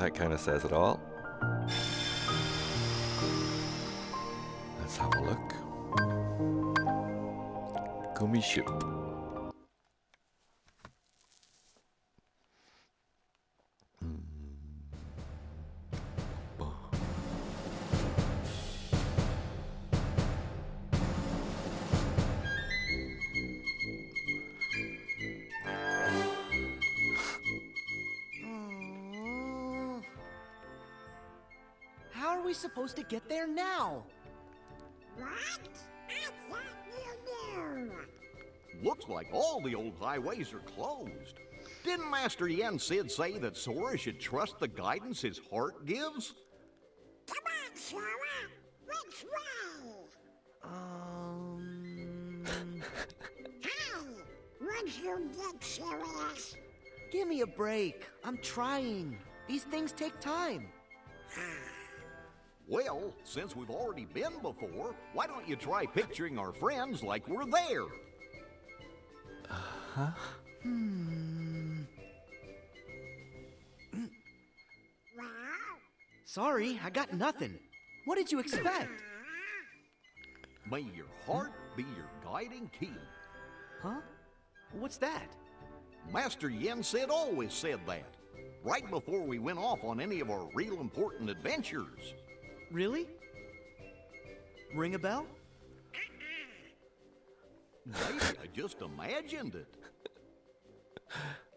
that kind of says it all. Let's have a look. Gummi ship. We supposed to get there now? What? I thought you knew. Looks like all the old highways are closed. Didn't Master Yen Sid say that Sora should trust the guidance his heart gives? Come on, Sora. Which way? Um. Hey, would you get serious? give me a break. I'm trying. These things take time. Well, since we've already been before, why don't you try picturing our friends like we're there? Well, Sorry, I got nothing. What did you expect? May your heart be your guiding key. Huh? What's that? Master Yen Sid always said that, right before we went off on any of our real important adventures. Really? Ring a bell? Maybe I just imagined it.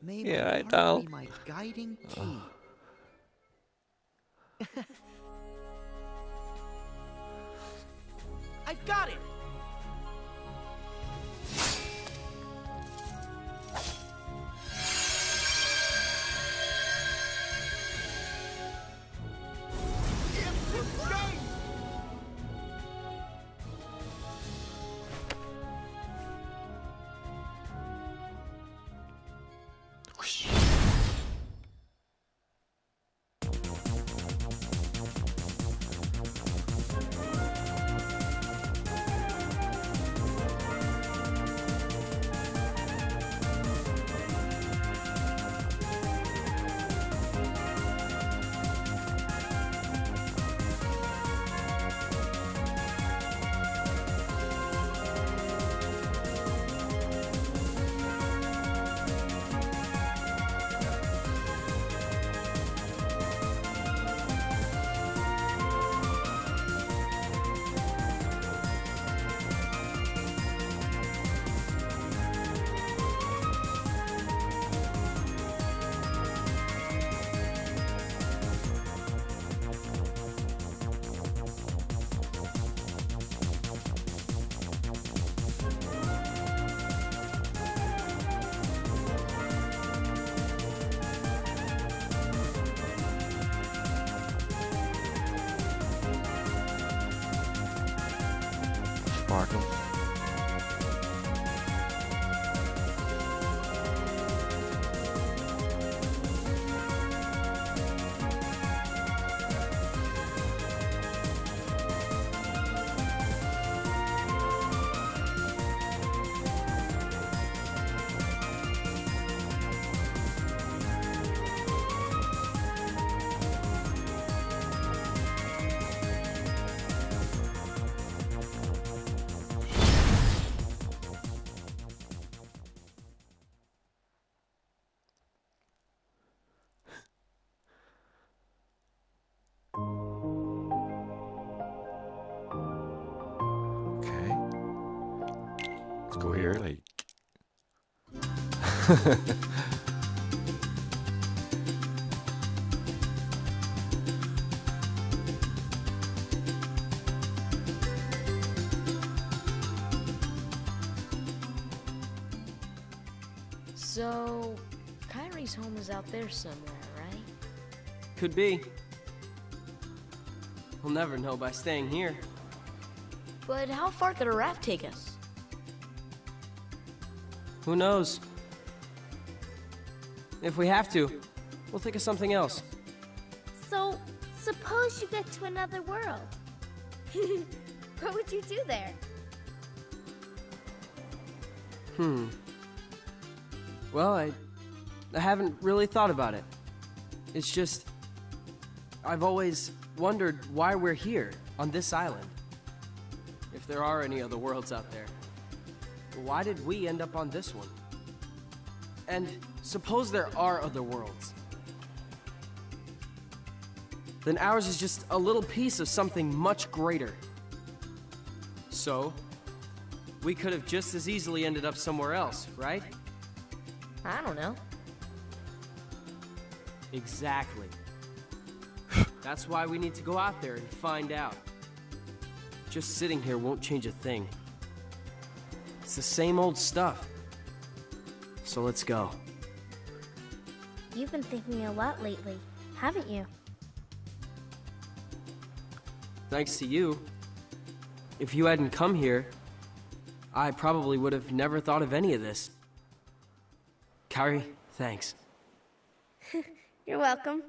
Maybe Yeah, I heart know. be my guiding key. I've got it! Let's go here, like. So, Kairi's home is out there somewhere, right? Could be. We'll never know by staying here. But how far could a raft take us? Who knows? If we have to, we'll think of something else. So, suppose you get to another world. what would you do there? Hmm. Well, I I haven't really thought about it. It's just I've always wondered why we're here, on this island. If there are any other worlds out there. Why did we end up on this one? And suppose there are other worlds. Then ours is just a little piece of something much greater. So, we could have just as easily ended up somewhere else, right? I don't know. Exactly. That's why we need to go out there and find out. Just sitting here won't change a thing. It's the same old stuff. So let's go. You've been thinking a lot lately, haven't you? Thanks to you. If you hadn't come here, I probably would have never thought of any of this. Kairi, thanks. You're welcome.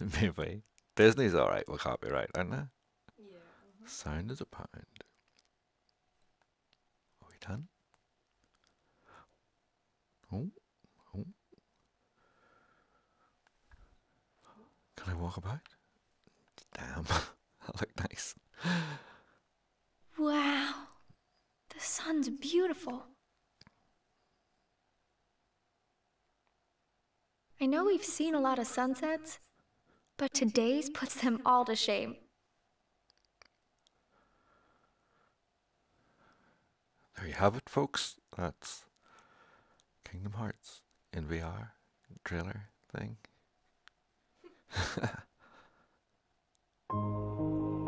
Maybe. Disney's alright with copyright, aren't they? Yeah. Uh-huh. Sound is a pound. Are we done? Oh, oh. Can I walk about? Damn, that looked nice. Wow. The sun's beautiful. I know we've seen a lot of sunsets, but today's puts them all to shame. There you have it, folks. That's Kingdom Hearts in VR trailer thing.